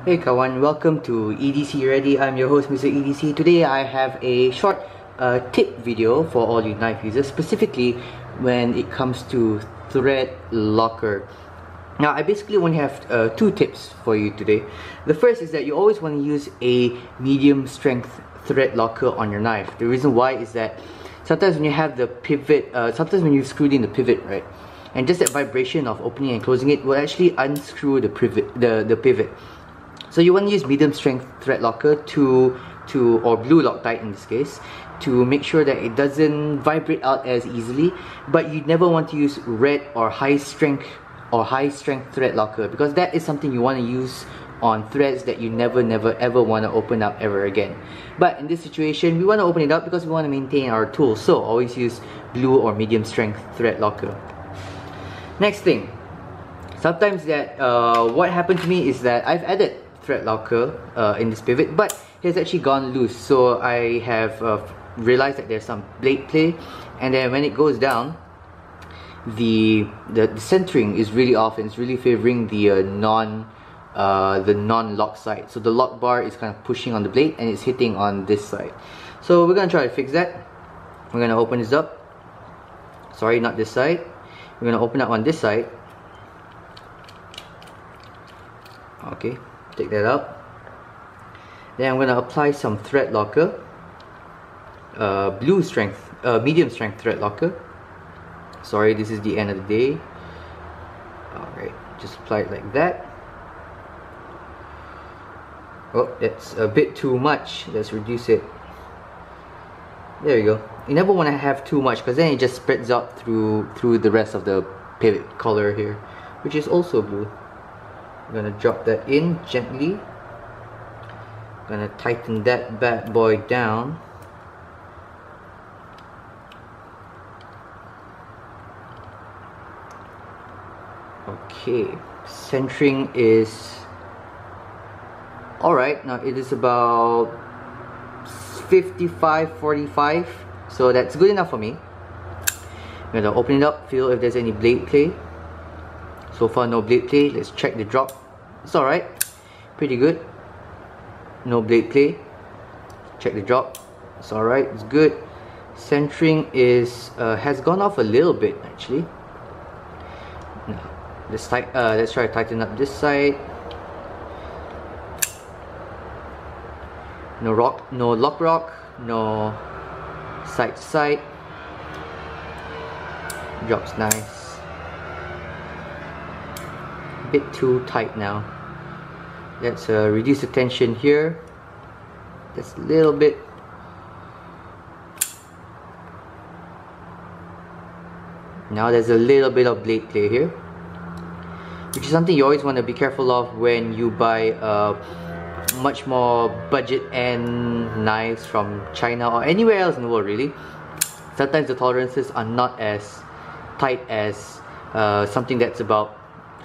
Hey kawan, welcome to EDC Ready. I'm your host Mr. EDC. Today I have a short uh, tip video for all you knife users, specifically when it comes to thread locker. Now I basically only have uh, two tips for you today. The first is that you always want to use a medium strength thread locker on your knife. The reason why is that sometimes when you have the pivot, uh, sometimes when you've screwed in the pivot, right? And just that vibration of opening and closing it will actually unscrew the pivot, the, the pivot. So you want to use medium strength thread locker to, to or blue Loctite in this case, to make sure that it doesn't vibrate out as easily. But you never want to use red or high strength or high strength thread locker because that is something you want to use on threads that you never never ever want to open up ever again. But in this situation we want to open it up because we want to maintain our tool. So always use blue or medium strength thread locker. Next thing. Sometimes that uh, what happened to me is that I've added thread locker uh, in this pivot but it has actually gone loose. So I have uh, realized that there's some blade play and then when it goes down the, the, the centering is really off and it's really favoring the uh, non uh, the non-lock side. So the lock bar is kind of pushing on the blade and it's hitting on this side. So we're gonna try to fix that. We're gonna open this up. Sorry not this side. We're gonna open up on this side. Okay take that up. Then I'm gonna apply some thread locker uh, blue strength uh, medium strength thread locker. Sorry this is the end of the day. Alright just apply it like that. Oh that's a bit too much. Let's reduce it. There you go. You never want to have too much because then it just spreads out through through the rest of the pivot color here which is also blue I'm gonna drop that in gently. Gonna tighten that bad boy down. Okay centering is alright. Now it is about 55 45 so that's good enough for me. I'm gonna open it up feel if there's any blade play so far no blade play. Let's check the drop. It's alright pretty good. No blade play. Check the drop. It's alright it's good. Centering is uh, has gone off a little bit actually. Let's tight uh, let's try to tighten up this side. No rock no lock rock no side to side. Drops nice bit too tight now. Let's uh, reduce the tension here. Just a little bit. Now there's a little bit of blade play here which is something you always want to be careful of when you buy uh, much more budget end knives from China or anywhere else in the world really. Sometimes the tolerances are not as tight as uh, something that's about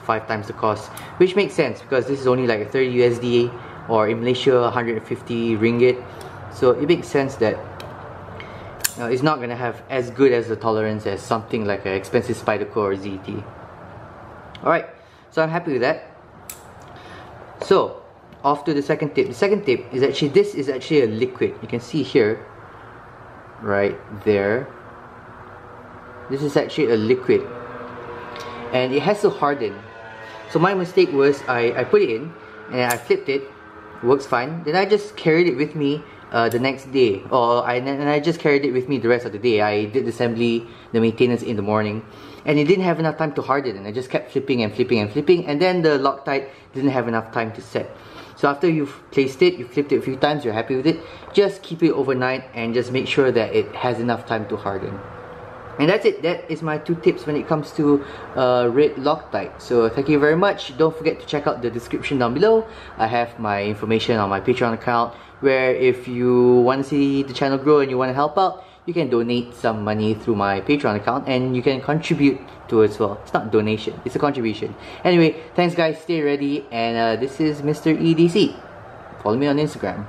five times the cost which makes sense because this is only like 30 USD or in Malaysia 150 ringgit. So it makes sense that uh, it's not gonna have as good as the tolerance as something like an expensive Spyderco or ZT alright so I'm happy with that. So off to the second tip. The second tip is actually this is actually a liquid. You can see here right there. This is actually a liquid. And it has to harden so my mistake was I, I put it in and I flipped it, works fine. Then I just carried it with me uh, the next day or I, and I just carried it with me the rest of the day. I did the assembly, the maintenance in the morning and it didn't have enough time to harden and I just kept flipping and flipping and flipping and then the Loctite didn't have enough time to set. So after you've placed it, you've flipped it a few times, you're happy with it, just keep it overnight and just make sure that it has enough time to harden. And that's it. That is my two tips when it comes to uh, red Loctite. So thank you very much. Don't forget to check out the description down below. I have my information on my Patreon account where if you want to see the channel grow and you want to help out, you can donate some money through my Patreon account and you can contribute to it as well. It's not donation, it's a contribution. Anyway, thanks guys, stay ready and uh, this is Mr. EDC. Follow me on Instagram.